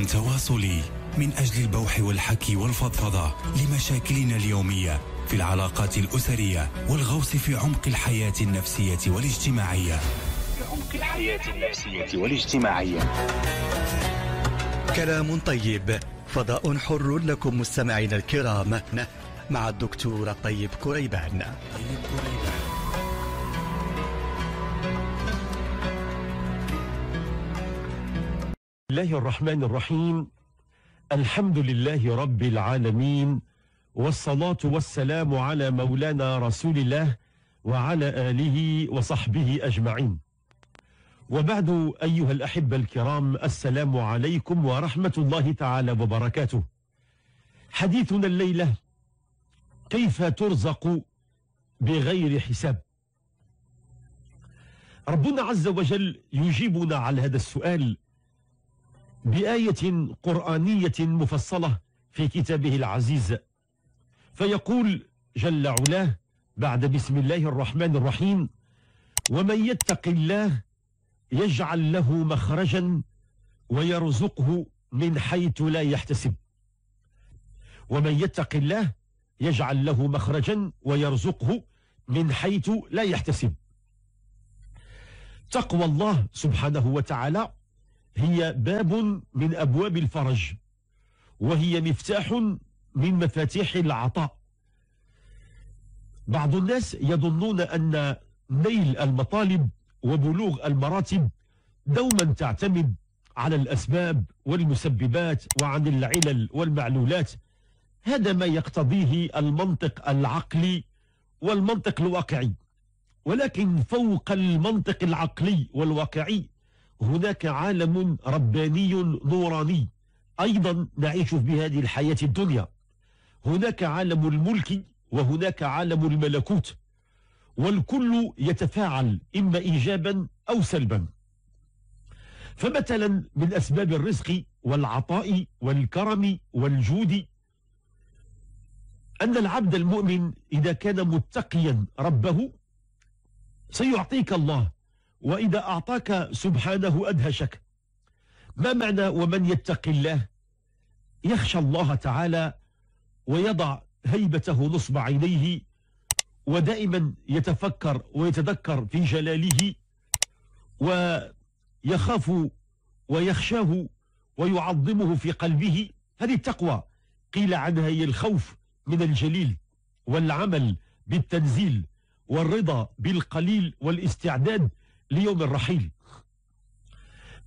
تواصلي من أجل البوح والحكي والفضفضة لمشاكلنا اليومية في العلاقات الأسرية والغوص في عمق الحياة النفسية والاجتماعية. في عمق الحياة النفسية والاجتماعية. كلام طيب فضاء حر لكم مستمعينا الكرام مع الدكتور طيب كريبان. طيب كريبان. الله الرحمن الرحيم. الحمد لله رب العالمين والصلاة والسلام على مولانا رسول الله وعلى آله وصحبه أجمعين. وبعد أيها الأحبة الكرام السلام عليكم ورحمة الله تعالى وبركاته. حديثنا الليلة كيف ترزق بغير حساب؟ ربنا عز وجل يجيبنا على هذا السؤال بآية قرآنية مفصلة في كتابه العزيز. فيقول جل علاه بعد بسم الله الرحمن الرحيم ومن يتق الله يجعل له مخرجا ويرزقه من حيث لا يحتسب. ومن يتق الله يجعل له مخرجا ويرزقه من حيث لا يحتسب. تقوى الله سبحانه وتعالى هي باب من أبواب الفرج وهي مفتاح من مفاتيح العطاء. بعض الناس يظنون أن نيل المطالب وبلوغ المراتب دوما تعتمد على الأسباب والمسببات وعن العلل والمعلولات. هذا ما يقتضيه المنطق العقلي والمنطق الواقعي. ولكن فوق المنطق العقلي والواقعي هناك عالم رباني نوراني أيضا نعيش في هذه الحياة الدنيا. هناك عالم الملك وهناك عالم الملكوت والكل يتفاعل إما إيجابا أو سلبا. فمثلا من أسباب الرزق والعطاء والكرم والجود أن العبد المؤمن إذا كان متقيا ربه سيعطيك الله وإذا أعطاك سبحانه أدهشك. ما معنى ومن يتق الله؟ يخشى الله تعالى ويضع هيبته نصب عينيه ودائما يتفكر ويتذكر في جلاله ويخاف ويخشاه ويعظمه في قلبه. هذه التقوى. قيل عنها هي الخوف من الجليل والعمل بالتنزيل والرضا بالقليل والاستعداد ليوم الرحيل.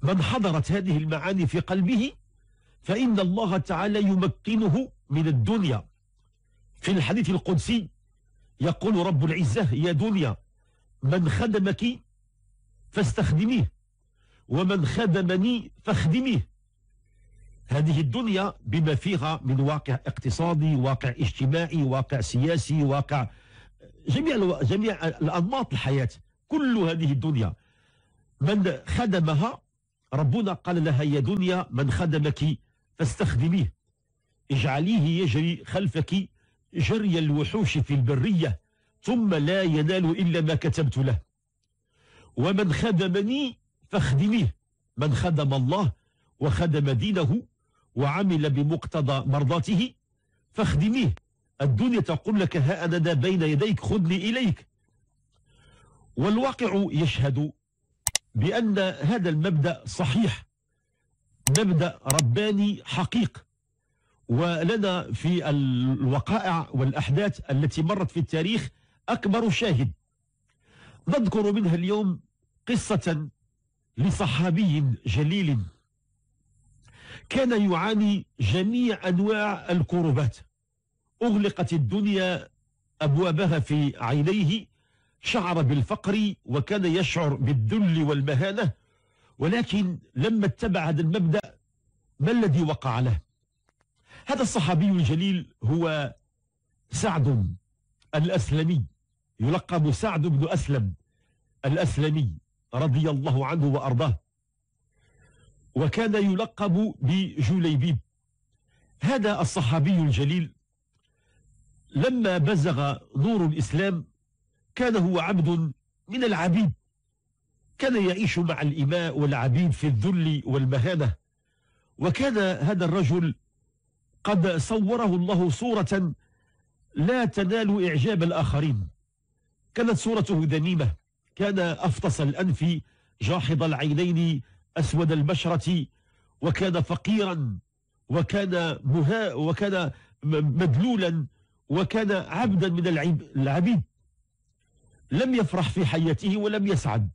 من حضرت هذه المعاني في قلبه فإن الله تعالى يمكنه من الدنيا. في الحديث القدسي يقول رب العزة يا دنيا من خدمك فاستخدميه ومن خدمني فاخدميه. هذه الدنيا بما فيها من واقع اقتصادي واقع اجتماعي واقع سياسي واقع جميع جميع الأنماط الحياة. كل هذه الدنيا. من خدمها ربنا قال لها يا دنيا من خدمك فاستخدميه. اجعليه يجري خلفك جري الوحوش في البرية ثم لا ينال إلا ما كتبت له. ومن خدمني فاخدميه. من خدم الله وخدم دينه وعمل بمقتضى مرضاته فاخدميه. الدنيا تقول لك ها أنا بين يديك خذني إليك. والواقع يشهد بأن هذا المبدأ صحيح. مبدأ رباني حقيق. ولنا في الوقائع والأحداث التي مرت في التاريخ أكبر شاهد. نذكر منها اليوم قصة لصحابي جليل. كان يعاني جميع أنواع الكروبات. أغلقت الدنيا أبوابها في عينيه شعر بالفقر وكان يشعر بالذل والمهانة ولكن لما اتبع هذا المبدأ ما الذي وقع له؟ هذا الصحابي الجليل هو سعد الأسلمي يلقب سعد بن أسلم الأسلمي رضي الله عنه وأرضاه وكان يلقب بجليبيب. هذا الصحابي الجليل لما بزغ نور الإسلام كان هو عبد من العبيد. كان يعيش مع الإماء والعبيد في الذل والمهانة. وكان هذا الرجل قد صوره الله صورة لا تنال إعجاب الآخرين. كانت صورته ذميمة. كان أفطس الأنف جاحظ العينين أسود البشرة. وكان فقيرا. وكان مها وكان مدلولا. وكان عبدا من العبيد. لم يفرح في حياته ولم يسعد.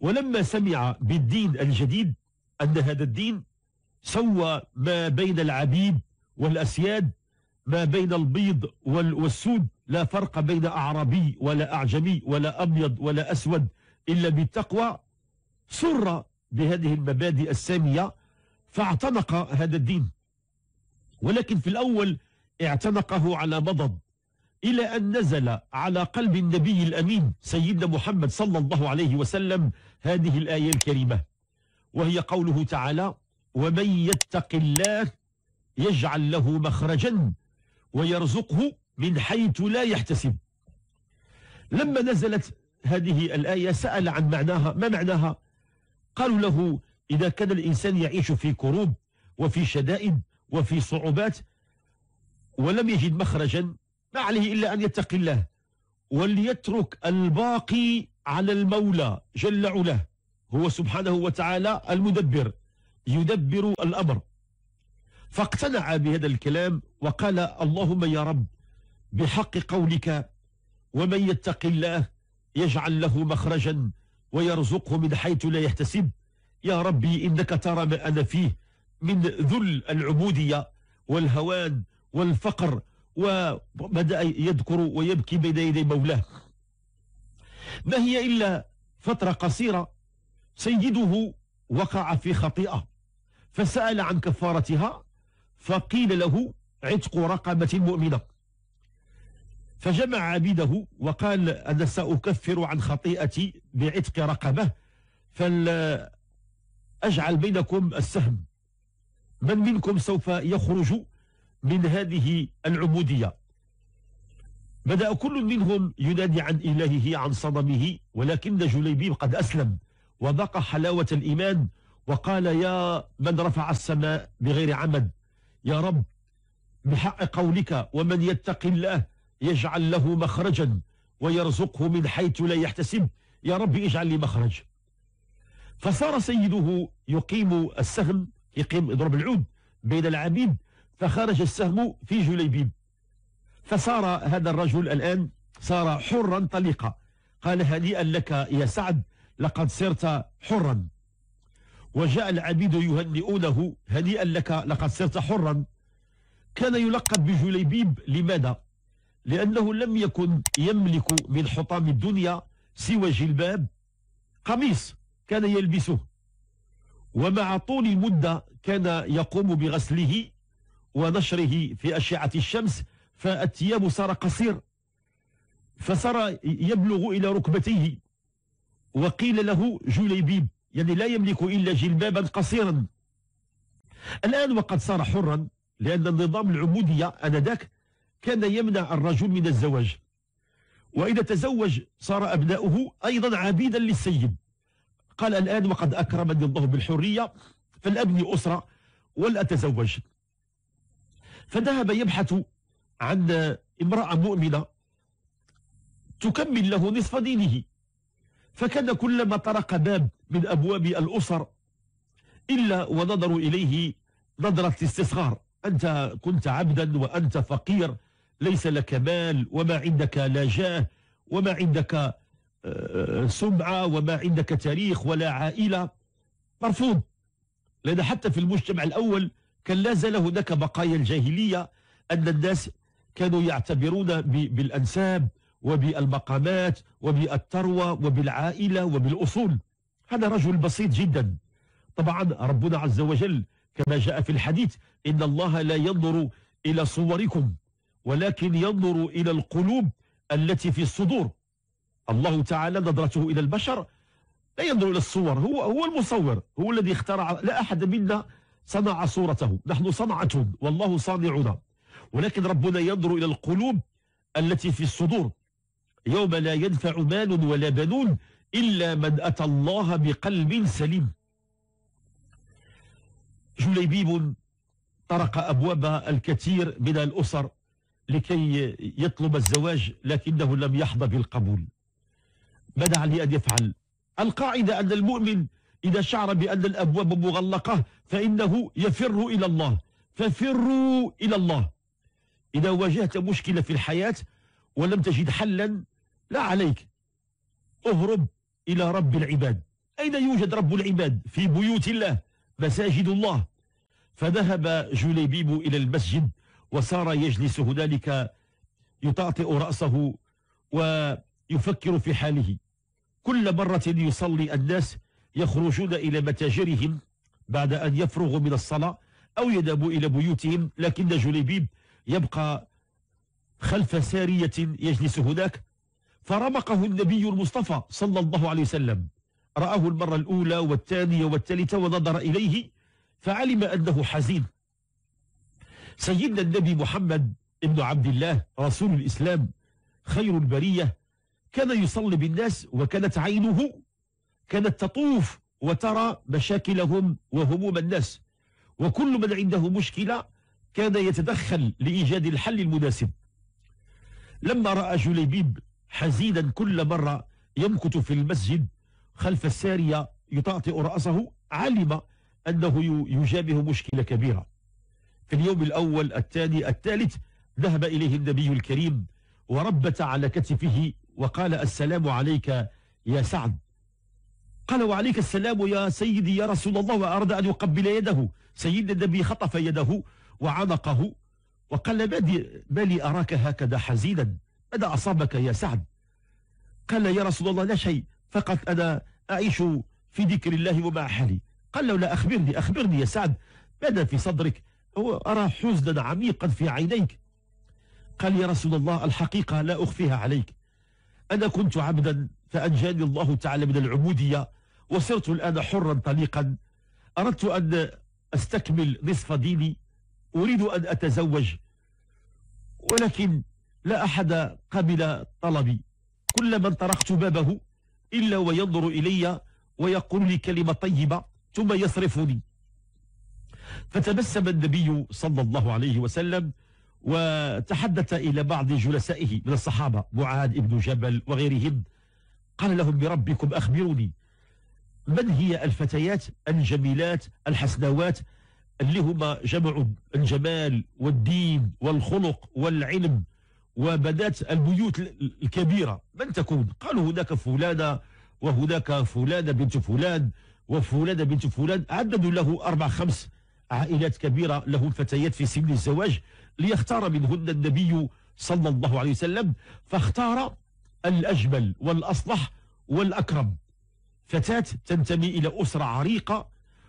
ولما سمع بالدين الجديد أن هذا الدين سوى ما بين العبيد والأسياد ما بين البيض والسود لا فرق بين أعرابي ولا أعجمي ولا أبيض ولا أسود إلا بالتقوى سر بهذه المبادئ السامية فاعتنق هذا الدين. ولكن في الأول اعتنقه على مضض. إلى أن نزل على قلب النبي الأمين سيدنا محمد صلى الله عليه وسلم هذه الآية الكريمة. وهي قوله تعالى ومن يتق الله يجعل له مخرجا ويرزقه من حيث لا يحتسب. لما نزلت هذه الآية سأل عن معناها ما معناها؟ قالوا له إذا كان الإنسان يعيش في كروب وفي شدائد وفي صعوبات ولم يجد مخرجا ما عليه إلا أن يتقي الله وليترك الباقي على المولى جل علاه هو سبحانه وتعالى المدبر يدبر الأمر. فاقتنع بهذا الكلام وقال اللهم يا رب بحق قولك ومن يتق الله يجعل له مخرجا ويرزقه من حيث لا يحتسب. يا ربي إنك ترى ما أنا فيه من ذل العبودية والهوان والفقر وبدأ يذكر ويبكي بين يدي مولاه. ما هي إلا فترة قصيرة سيده وقع في خطيئة فسأل عن كفارتها فقيل له عتق رقبة مؤمنة. فجمع عبيده وقال أنا سأكفر عن خطيئتي بعتق رقبة فأجعل بينكم السهم. من منكم سوف يخرج؟ من هذه العبودية. بدأ كل منهم ينادي عن إلهه عن صنمه ولكن جليبيب قد أسلم وذاق حلاوة الإيمان وقال يا من رفع السماء بغير عمد يا رب بحق قولك ومن يتق الله يجعل له مخرجا ويرزقه من حيث لا يحتسب. يا رب اجعل لي مخرج. فصار سيده يقيم السهم يقيم يضرب العود بين العبيد فخرج السهم في جليبيب. فصار هذا الرجل الآن صار حرا طليقا. قال هنيئا لك يا سعد لقد صرت حرا. وجاء العبيد يهنئونه هنيئا لك لقد صرت حرا. كان يلقب بجليبيب لماذا؟ لأنه لم يكن يملك من حطام الدنيا سوى جلباب قميص كان يلبسه. ومع طول المدة كان يقوم بغسله ونشره في أشعة الشمس فالثياب صار قصير فصار يبلغ إلى ركبتيه. وقيل له جليبيب يعني لا يملك إلا جلبابا قصيرا. الآن وقد صار حرا لأن النظام العبودية أنذاك كان يمنع الرجل من الزواج. وإذا تزوج صار أبناؤه أيضا عبيدا للسيد. قال الآن وقد أكرمني الله بالحرية فلأبني أسرة ولأتزوج فذهب يبحث عن امرأة مؤمنة تكمل له نصف دينه. فكان كلما طرق باب من أبواب الأسر إلا ونظروا إليه نظرة استصغار أنت كنت عبدا وأنت فقير ليس لك مال وما عندك لا جاه وما عندك آه، سمعة وما عندك تاريخ ولا عائلة. مرفوض لأن حتى في المجتمع الأول كان لا زال هناك بقايا الجاهلية أن الناس كانوا يعتبرون بالأنساب وبالمقامات وبالثروة وبالعائلة وبالأصول. هذا رجل بسيط جدا. طبعا ربنا عز وجل كما جاء في الحديث إن الله لا ينظر إلى صوركم ولكن ينظر إلى القلوب التي في الصدور. الله تعالى نظرته إلى البشر لا ينظر إلى الصور هو هو المصور هو الذي اخترع لا أحد منا صنع صورته. نحن صنعة والله صانعنا. ولكن ربنا ينظر إلى القلوب التي في الصدور. يوم لا ينفع مال ولا بنون إلا من أتى الله بقلب سليم. جليبيب طرق أبواب الكثير من الأسر لكي يطلب الزواج لكنه لم يحظى بالقبول. ماذا عليه أن يفعل. القاعدة أن المؤمن إذا شعر بأن الأبواب مغلقة فإنه يفر إلى الله. ففروا إلى الله. إذا واجهت مشكلة في الحياة ولم تجد حلا لا عليك. اهرب إلى رب العباد. أين يوجد رب العباد؟ في بيوت الله مساجد الله. فذهب جليبيب إلى المسجد وصار يجلس هنالك يطأطئ رأسه ويفكر في حاله. كل مرة يصلي الناس يخرجون إلى متاجرهم بعد أن يفرغوا من الصلاة أو يذهبوا إلى بيوتهم لكن جليبيب يبقى خلف سارية يجلس هناك. فرمقه النبي المصطفى صلى الله عليه وسلم. رآه المرة الأولى والثانية والثالثة ونظر إليه فعلم أنه حزين. سيدنا النبي محمد ابن عبد الله رسول الإسلام خير البرية. كان يصلي بالناس وكانت عينه كانت تطوف وترى مشاكلهم وهموم الناس. وكل من عنده مشكلة كان يتدخل لإيجاد الحل المناسب. لما رأى جليبيب حزينا كل مرة يمكث في المسجد خلف السارية يطأطئ رأسه علم أنه يجابه مشكلة كبيرة. في اليوم الأول الثاني الثالث ذهب إليه النبي الكريم وربت على كتفه وقال السلام عليك يا سعد. قال وعليك السلام يا سيدي يا رسول الله وأراد أن يقبل يده. سيدنا النبي خطف يده وعنقه وقال ما لي أراك هكذا حزينا؟ ماذا أصابك يا سعد؟ قال يا رسول الله لا شيء فقط أنا أعيش في ذكر الله ومع حالي قال له لا أخبرني أخبرني يا سعد ماذا في صدرك؟ أرى حزنا عميقا في عينيك. قال يا رسول الله الحقيقة لا أخفيها عليك. أنا كنت عبدا فأنجاني الله تعالى من العبودية وصرت الآن حرا طليقا. أردت أن أستكمل نصف ديني أريد أن أتزوج ولكن لا أحد قبل طلبي. كل من طرقت بابه إلا وينظر إلي ويقول لي كلمة طيبة ثم يصرفني. فتبسم النبي صلى الله عليه وسلم وتحدث إلى بعض جلسائه من الصحابة معاذ بن جبل وغيرهم. قال لهم بربكم أخبروني. من هي الفتيات الجميلات الحسنوات اللي هما جمعوا الجمال والدين والخلق والعلم وبنات البيوت الكبيرة؟ من تكون؟ قالوا هناك فلانة وهناك فلانة بنت فلان وفلانة بنت فلان. عددوا له أربع خمس عائلات كبيرة له فتيات في سن الزواج ليختار منهن النبي صلى الله عليه وسلم فاختار الأجمل والأصلح والأكرم. فتاة تنتمي إلى أسرة عريقة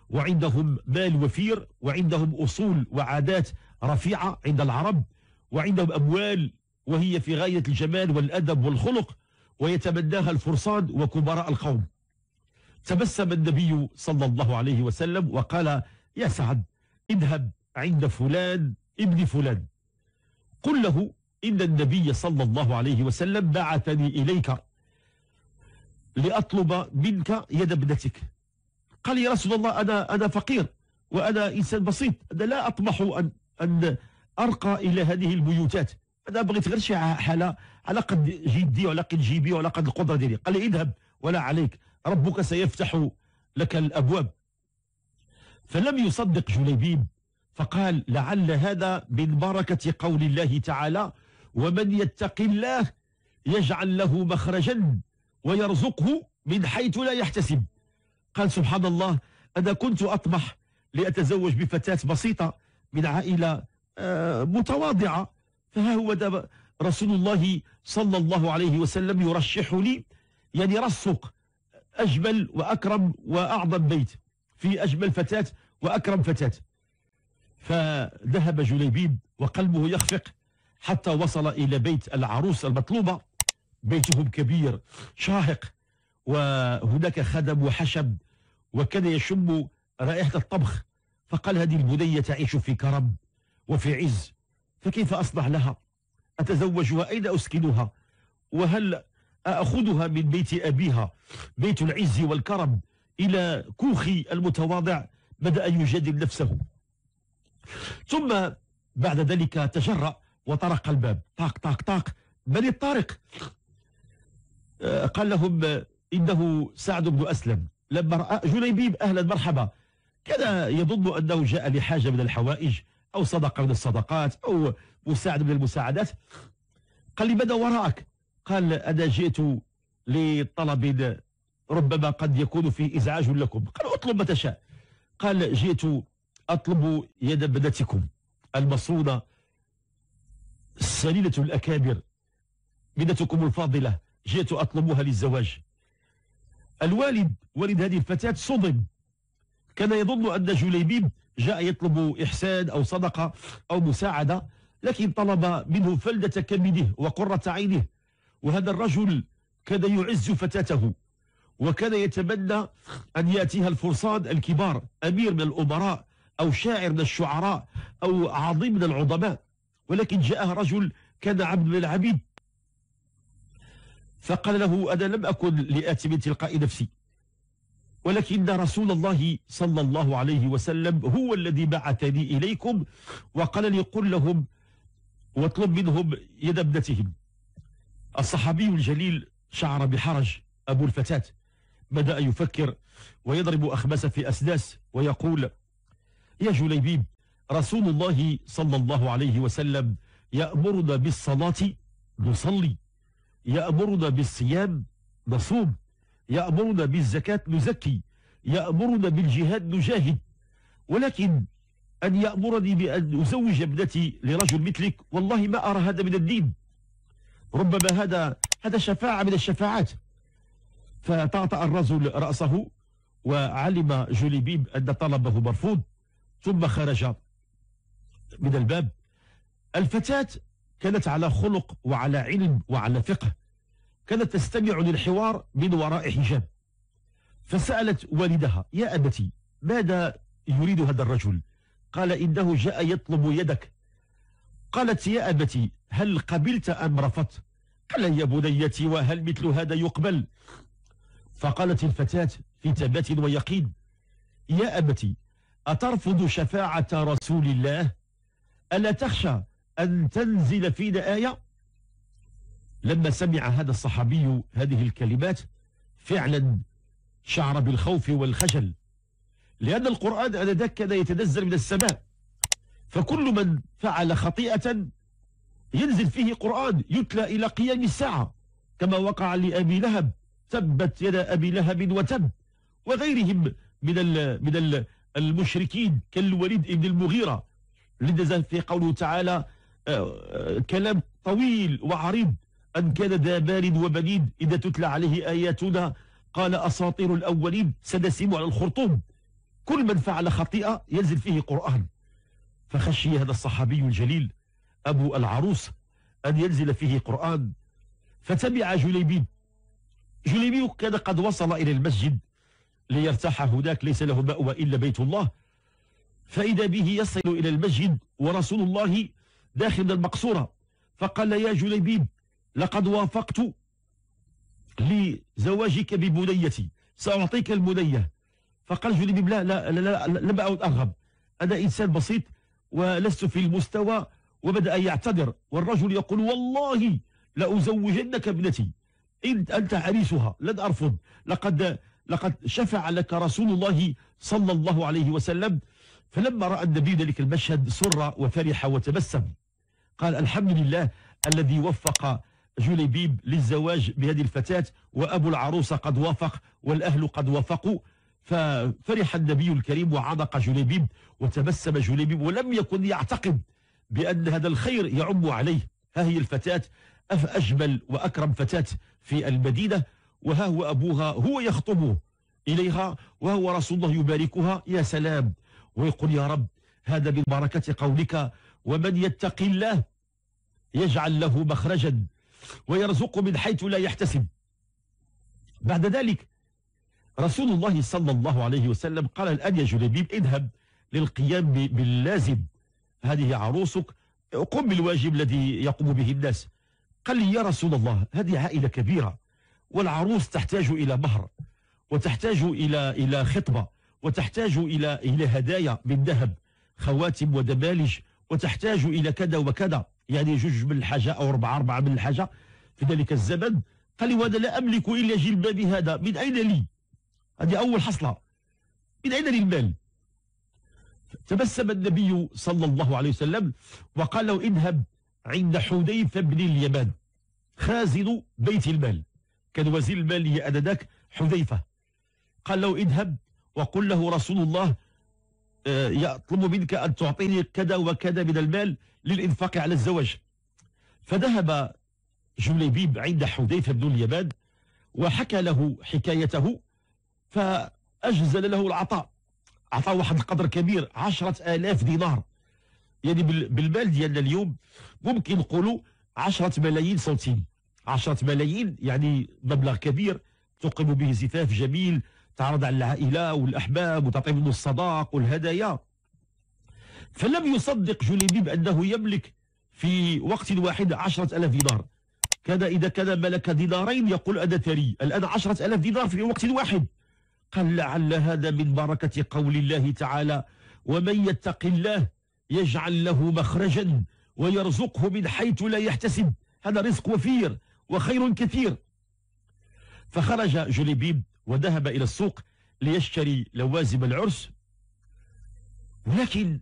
وعندهم مال وفير وعندهم أصول وعادات رفيعة عند العرب وعندهم أموال وهي في غاية الجمال والأدب والخلق ويتبناها الفرسان وكبراء القوم. تبسم النبي صلى الله عليه وسلم وقال يا سعد اذهب عند فلان ابن فلان. قل له إن النبي صلى الله عليه وسلم بعثني إليك لأطلب منك يد ابنتك. قال يا رسول الله أنا, أنا فقير وأنا إنسان بسيط أنا لا أطمح أن, أن أرقى إلى هذه البيوتات. أنا بغيت غير شي حالة على قد جدي وعلى قد جيبي وعلى قد القدرة ديالي. قال لي اذهب ولا عليك ربك سيفتح لك الأبواب. فلم يصدق جليبيب فقال لعل هذا من بركة قول الله تعالى ومن يتق الله يجعل له مخرجا ويرزقه من حيث لا يحتسب. قال سبحان الله أنا كنت أطمح لأتزوج بفتاة بسيطة من عائلة آه، متواضعة. فها هو رسول الله صلى الله عليه وسلم يرشح لي يعني رسق أجمل وأكرم وأعظم بيت في أجمل فتاة وأكرم فتاة. فذهب جليبيب وقلبه يخفق حتى وصل إلى بيت العروس المطلوبة. بيتهم كبير شاهق وهناك خدم وحشب وكان يشم رائحة الطبخ. فقال هذه البنية تعيش في كرم وفي عز فكيف أصنع لها؟ أتزوجها؟ أين أسكنها؟ وهل أخذها من بيت أبيها؟ بيت العز والكرم إلى كوخي المتواضع بدأ يجادل نفسه. ثم بعد ذلك تجرأ وطرق الباب. طاق طاق طاق. من الطارق. آه، قال لهم إنه سعد بن أسلم. لما رأى جليبيب أهلا مرحبا كان يظن أنه جاء لحاجة من الحوائج أو صدقة من الصدقات أو مساعد من المساعدات. قال لي ماذا وراءك؟ قال أنا جئت لطلب ربما قد يكون فيه إزعاج لكم. قال أطلب ما تشاء. قال جئت أطلب يد ابنتكم المصونة سليلة الأكابر بنتكم الفاضلة جئت أطلبها للزواج. الوالد والد هذه الفتاة صدم. كان يظن أن جليبيب جاء يطلب إحسان أو صدقة أو مساعدة لكن طلب منه فلدة كبده وقرة عينه. وهذا الرجل كان يعز فتاته وكان يتمنى أن يأتيها الفرسان الكبار أمير من الأمراء أو شاعر من الشعراء أو عظيم من العظماء. ولكن جاءها رجل كان عبد من العبيد. فقال له أنا لم أكن لآتي من تلقاء نفسي. ولكن رسول الله صلى الله عليه وسلم هو الذي بعثني إليكم وقال لي قل لهم واطلب منهم يد ابنتهم. الصحابي الجليل شعر بحرج أبو الفتاة. بدأ يفكر ويضرب أخماس في أسداس ويقول يا جليبيب رسول الله صلى الله عليه وسلم يأمرنا بالصلاة نصلي. يأمرنا بالصيام نصوم. يأمرنا بالزكاة نزكي. يأمرنا بالجهاد نجاهد. ولكن أن يأمرني بأن أزوج ابنتي لرجل مثلك والله ما أرى هذا من الدين. ربما هذا هذا شفاعة من الشفاعات. فطأطأ الرجل رأسه وعلم جوليبيب أن طلبه مرفوض ثم خرج. من الباب. الفتاة كانت على خلق وعلى علم وعلى فقه كانت تستمع للحوار من وراء حجاب. فسألت والدها يا أبتي ماذا يريد هذا الرجل؟ قال إنه جاء يطلب يدك. قالت يا أبتي هل قبلت أم رفضت؟ قال يا بنيتي وهل مثل هذا يقبل؟ فقالت الفتاة في ثبات ويقين يا أبتي أترفض شفاعة رسول الله؟ ألا تخشى أن تنزل فينا آية لما سمع هذا الصحابي هذه الكلمات فعلا شعر بالخوف والخجل لأن القرآن آنذاك كان يتنزل من السماء. فكل من فعل خطيئة ينزل فيه قرآن يتلى إلى قيام الساعة كما وقع لأبي لهب. تبت يد أبي لهب وتب وغيرهم من من المشركين كالوليد بن المغيرة. لنزل في قوله تعالى آه، آه، كلام طويل وعريض. أن كان ذا بارد وبنين إذا تتلى عليه آياتنا قال أساطير الأولين سنسيم على الخرطوم. كل من فعل خطيئة ينزل فيه قرآن. فخشي هذا الصحابي الجليل أبو العروس أن ينزل فيه قرآن. فتبع جليبيب جليبيب كان قد وصل إلى المسجد ليرتاح هناك ليس له مأوى إلا بيت الله. فإذا به يصل إلى المسجد ورسول الله داخل المقصورة فقال يا جليبيب لقد وافقت لزواجك ببنيتي سأعطيك البنية. فقال جليبيب لا لا لا, لا, لم أعد أرغب. أنا إنسان بسيط ولست في المستوى وبدأ يعتذر والرجل يقول والله لأزوجنك ابنتي. إن أنت عريسها لن أرفض. لقد لقد شفع لك رسول الله صلى الله عليه وسلم فلما رأى النبي ذلك المشهد سر وفرح وتبسم. قال الحمد لله الذي وفق جليبيب للزواج بهذه الفتاة وأبو العروسة قد وافق والأهل قد وافقوا. ففرح النبي الكريم وعانق جليبيب وتبسم جليبيب ولم يكن يعتقد بأن هذا الخير يعم عليه. ها هي الفتاة أجمل وأكرم فتاة في المدينة. وها هو أبوها هو يخطب إليها وهو رسول الله يباركها. يا سلام ويقول يا رب هذا من بركة قولك ومن يتق الله يجعل له مخرجا ويرزق من حيث لا يحتسب. بعد ذلك رسول الله صلى الله عليه وسلم قال الآن يا جلبيب اذهب للقيام باللازم. هذه عروسك قم بالواجب الذي يقوم به الناس. قال لي يا رسول الله هذه عائلة كبيرة والعروس تحتاج إلى مهر وتحتاج إلى إلى خطبة وتحتاج إلى إلى هدايا من ذهب خواتم ودبالج وتحتاج إلى كذا وكذا. يعني جوج من الحاجة أو أربعة أربعة من الحاجة. في ذلك الزمن قال لي وأنا لا أملك إلا جلبابي هذا. من أين لي؟ هذه أول حصلة. من أين لي المال؟ تبسم النبي صلى الله عليه وسلم وقال له اذهب عند حذيفة بن اليمان. خازن بيت المال. كان وزير المال أنذاك حذيفة. قال له اذهب وقل له رسول الله آه، يطلب منك أن تعطيني كذا وكذا من المال للإنفاق على الزواج. فذهب جليبيب عند حذيفة بن اليمان وحكى له حكايته فأجزل له العطاء. أعطاه واحد القدر كبير عشرة آلاف دينار. يعني بالمال ديالنا اليوم ممكن نقولوا عشرة ملايين سنتيم. عشرة ملايين يعني مبلغ كبير تقيم به زفاف جميل تعرض على العائلة والأحباب وتعطي منه الصداق والهدايا. فلم يصدق جوليبيب أنه يملك في وقت واحد عشرة ألاف دينار. كان إذا كان ملك دينارين يقول أنا ثري الآن عشرة ألاف دينار في وقت واحد. قال لعل هذا من بركة قول الله تعالى ومن يتق الله يجعل له مخرجا ويرزقه من حيث لا يحتسب. هذا رزق وفير وخير كثير. فخرج جليبيب وذهب إلى السوق ليشتري لوازم العرس. ولكن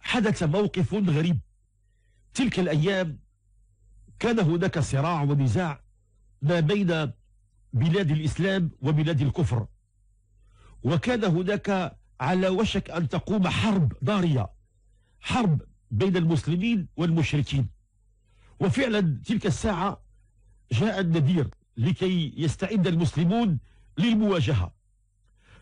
حدث موقف غريب. تلك الأيام كان هناك صراع ونزاع ما بين بلاد الإسلام وبلاد الكفر. وكان هناك على وشك أن تقوم حرب ضارية حرب بين المسلمين والمشركين. وفعلا تلك الساعة جاء النذير لكي يستعد المسلمون للمواجهة.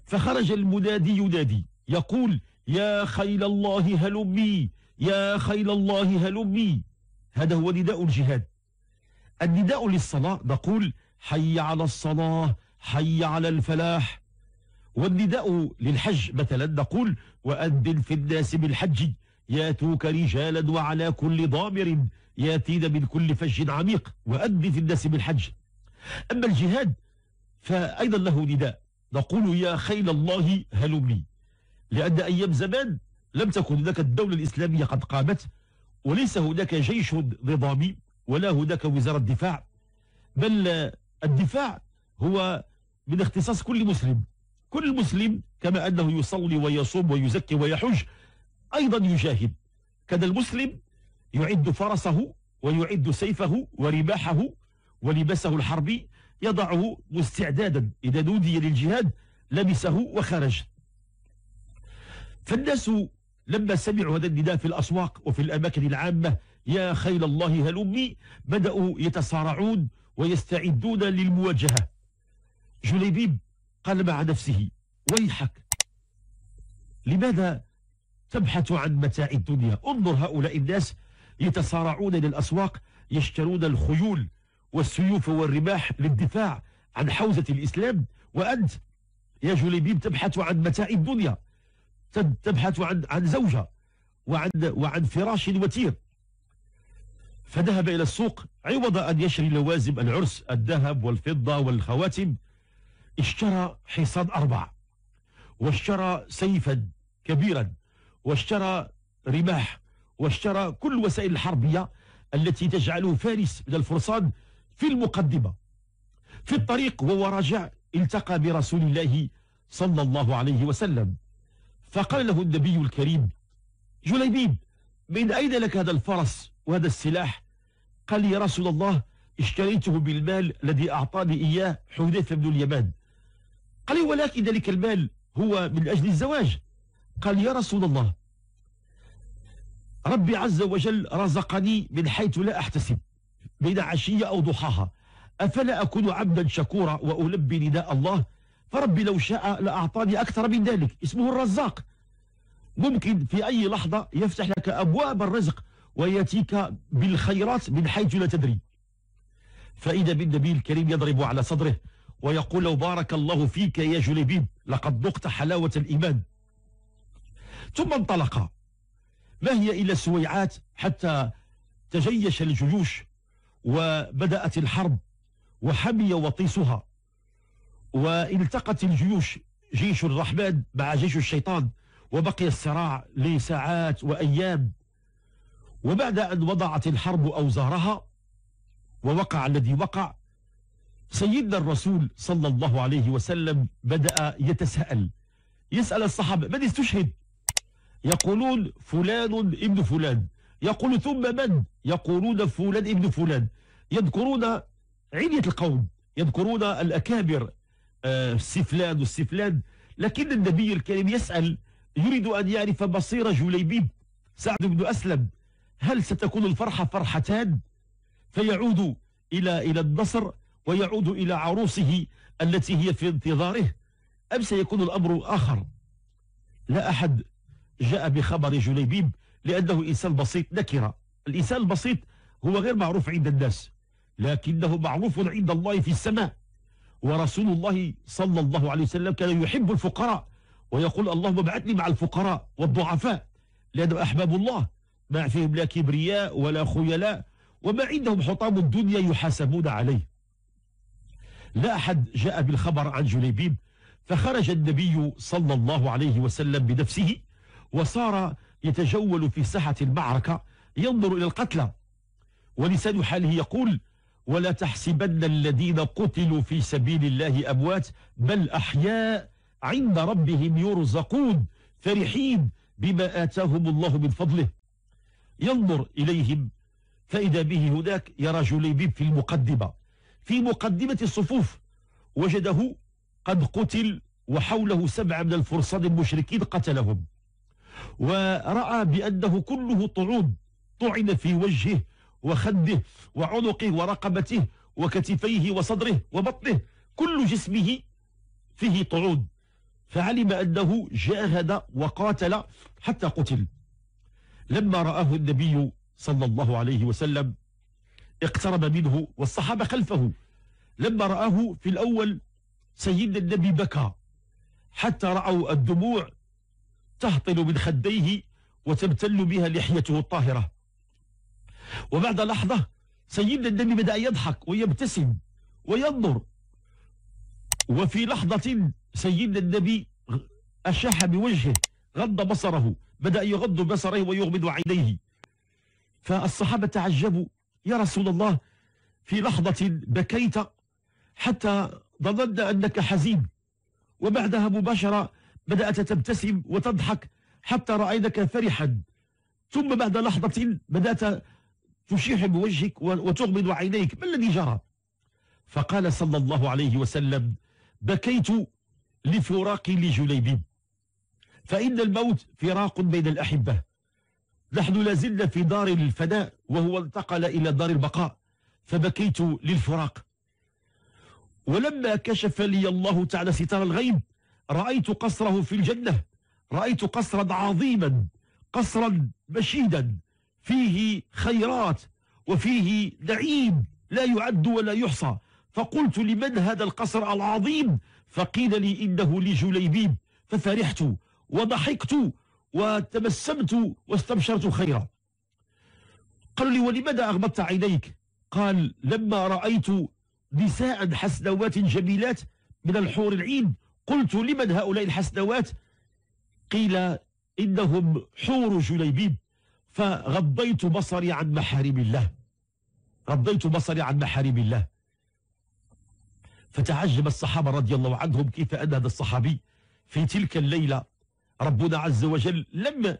فخرج المنادي ينادي يقول يا خيل الله هلمي يا خيل الله هلمي هذا هو نداء الجهاد. النداء للصلاة نقول حي على الصلاة حي على الفلاح. والنداء للحج مثلا نقول وأذن في الناس بالحج ياتوك رجالا وعلى كل ضامر ياتين من كل فج عميق وأذن في الناس بالحج. أما الجهاد فأيضا له نداء. نقول يا خيل الله هلمني لأن أيام زمان لم تكن هناك الدولة الإسلامية قد قامت وليس هناك جيش نظامي ولا هناك وزارة دفاع بل الدفاع هو من اختصاص كل مسلم. كل مسلم كما أنه يصلي ويصوم ويزكي ويحج أيضا يجاهد. كان المسلم يعد فرسه ويعد سيفه ورماحه ولبسه الحربي يضعه مستعدادا. إذا نودي للجهاد لبسه وخرج. فالناس لما سمعوا هذا النداء في الأسواق وفي الأماكن العامة يا خيل الله هلمي بدأوا يتصارعون ويستعدون للمواجهة. جليبيب قال مع نفسه ويحك لماذا تبحث عن متاع الدنيا؟ انظر هؤلاء الناس يتصارعون إلى الأسواق يشترون الخيول والسيوف والرماح للدفاع عن حوزة الإسلام وأنت يا جليبيب تبحث عن متاع الدنيا تبحث عن عن زوجة وعن وعن فراش وتير. فذهب إلى السوق عوض أن يشري لوازم العرس الذهب والفضة والخواتم. اشترى حصان أربع واشترى سيفا كبيرا واشترى رماح واشترى كل وسائل الحربية التي تجعله فارس من الفرسان في المقدمة في الطريق وهو راجع التقى برسول الله صلى الله عليه وسلم. فقال له النبي الكريم جليبيب من أين لك هذا الفرس وهذا السلاح؟ قال لي يا رسول الله اشتريته بالمال الذي أعطاني إياه حذيفة بن اليمان. قال لي ولكن ذلك المال هو من أجل الزواج. قال يا رسول الله ربي عز وجل رزقني من حيث لا أحتسب. بين عشية أو ضحاها. أفلا أكون عبدا شكورا وألبي نداء الله؟ فربي لو شاء لأعطاني أكثر من ذلك. اسمه الرزاق. ممكن في أي لحظة يفتح لك أبواب الرزق ويأتيك بالخيرات من حيث لا تدري. فإذا بالنبي الكريم يضرب على صدره ويقول لو بارك الله فيك يا جليبيب لقد ذقت حلاوة الإيمان. ثم انطلق ما هي إلا السويعات حتى تجيش الجيوش؟ وبدأت الحرب وحمي وطيسها والتقت الجيوش جيش الرحمن مع جيش الشيطان وبقي الصراع لساعات وأيام. وبعد أن وضعت الحرب أوزارها ووقع الذي وقع سيدنا الرسول صلى الله عليه وسلم بدأ يتساءل يسأل الصحابة من استشهد؟ يقولون فلان ابن فلان. يقول ثم من؟ يقولون فلان ابن فلان. يذكرون علية القوم يذكرون الأكابر آه، السفلان والسفلان. لكن النبي الكريم يسأل يريد أن يعرف مصير جليبيب سعد بن أسلم. هل ستكون الفرحة فرحتان؟ فيعود إلى إلى النصر ويعود إلى عروسه التي هي في انتظاره. أم سيكون الأمر آخر؟ لا أحد جاء بخبر جليبيب. لأنه إنسان بسيط نكرة الإنسان البسيط هو غير معروف عند الناس لكنه معروف عند الله في السماء. ورسول الله صلى الله عليه وسلم كان يحب الفقراء ويقول اللهم ابعثني مع الفقراء والضعفاء لأنهم أحباب الله. ما فيهم لا كبرياء ولا خيلاء وما عندهم حطام الدنيا يحاسبون عليه. لا أحد جاء بالخبر عن جليبيب فخرج النبي صلى الله عليه وسلم بنفسه وصار يتجول في ساحة المعركة ينظر إلى القتلى. ولسان حاله يقول ولا تحسبن الذين قتلوا في سبيل الله أموات بل أحياء عند ربهم يرزقون فرحين بما آتاهم الله من فضله. ينظر إليهم فإذا به هناك يرى جليبيب في المقدمة. في مقدمة الصفوف وجده قد قتل وحوله سبعة من الفرسان المشركين قتلهم. ورأى بأنه كله طعون طعن في وجهه وخده وعنقه ورقبته وكتفيه وصدره وبطنه كل جسمه فيه طعون. فعلم أنه جاهد وقاتل حتى قتل. لما رآه النبي صلى الله عليه وسلم اقترب منه والصحابة خلفه. لما رآه في الأول سيدنا النبي بكى حتى رأوا الدموع تهطل من خديه وتبتل بها لحيته الطاهرة. وبعد لحظة سيدنا النبي بدأ يضحك ويبتسم وينظر. وفي لحظة سيدنا النبي أشاح بوجهه غض بصره بدأ يغض بصره ويغمض عينيه. فالصحابة تعجبوا يا رسول الله في لحظة بكيت حتى ظننا أنك حزين. وبعدها مباشرة بدأت تبتسم وتضحك حتى رأينك فرحا. ثم بعد لحظة بدأت تشيح بوجهك وتغمض عينيك. ما الذي جرى؟ فقال صلى الله عليه وسلم بكيت لفراقي لجليبيب فإن الموت فراق بين الأحبة. نحن لازلنا في دار الفناء وهو انتقل إلى دار البقاء. فبكيت للفراق. ولما كشف لي الله تعالى ستار الغيب رأيت قصره في الجنة رأيت قصرا عظيما قصرا مشيدا فيه خيرات وفيه نعيم لا يعد ولا يحصى. فقلت لمن هذا القصر العظيم؟ فقيل لي إنه لجليبيب. ففرحت وضحكت وتبسمت واستبشرت خيرا. قالوا لي ولماذا أغمضت عينيك؟ قال لما رأيت نساء حسنوات جميلات من الحور العين قلت لمن هؤلاء الحسنوات؟ قيل إنهم حور جليبيب فغضيت بصري عن محارم الله. غضيت بصري عن محارم الله. فتعجب الصحابة رضي الله عنهم كيف أن هذا الصحابي في تلك الليلة ربنا عز وجل لم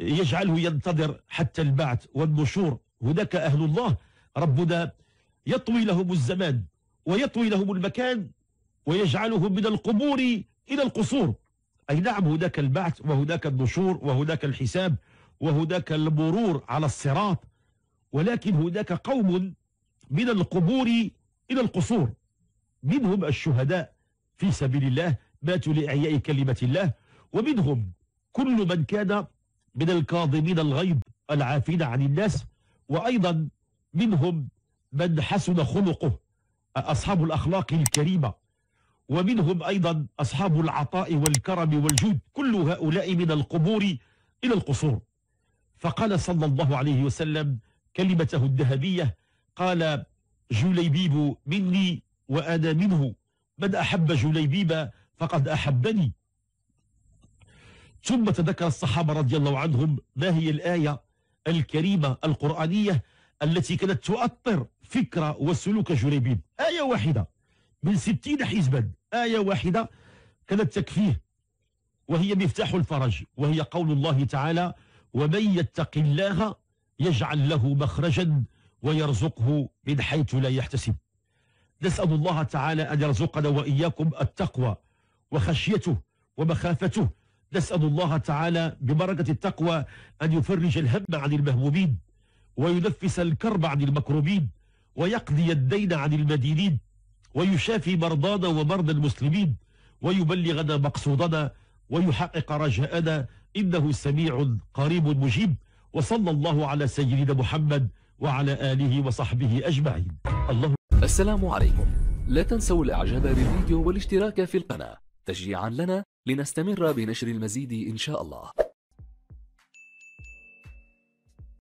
يجعله ينتظر حتى البعث والنشور. هناك أهل الله ربنا يطوي لهم الزمان ويطوي لهم المكان ويجعلهم من القبور إلى القصور. أي نعم هناك البعث وهناك النشور وهناك الحساب وهناك المرور على الصراط ولكن هناك قوم من القبور إلى القصور. منهم الشهداء في سبيل الله ماتوا لإعياء كلمة الله ومنهم كل من كان من الكاظمين الغيظ العافين عن الناس وأيضا منهم من حسن خلقه أصحاب الأخلاق الكريمة. ومنهم أيضا أصحاب العطاء والكرم والجود كل هؤلاء من القبور إلى القصور. فقال صلى الله عليه وسلم كلمته الذهبية قال جليبيب مني وأنا منه من أحب جليبيب فقد أحبني. ثم تذكر الصحابة رضي الله عنهم ما هي الآية الكريمة القرآنية التي كانت تؤطر فكرة وسلوك جريبيب آية واحدة. من ستين حزبا. آية واحدة كانت تكفيه وهي مفتاح الفرج. وهي قول الله تعالى ومن يتق الله يجعل له مخرجا ويرزقه من حيث لا يحتسب. نسأل الله تعالى أن يرزقنا وإياكم التقوى وخشيته ومخافته. نسأل الله تعالى ببركة التقوى أن يفرج الهم عن المهمومين وينفس الكرب عن المكروبين ويقضي الدين عن المدينين. ويشافي مرضانا ومرضى المسلمين ويبلغنا مقصودنا ويحقق رجاءنا. إنه سميع قريب مجيب. وصلى الله على سيدنا محمد وعلى آله وصحبه أجمعين. الله. السلام عليكم. لا تنسوا الإعجاب بالفيديو والاشتراك في القناة. تشجيعا لنا لنستمر بنشر المزيد إن شاء الله.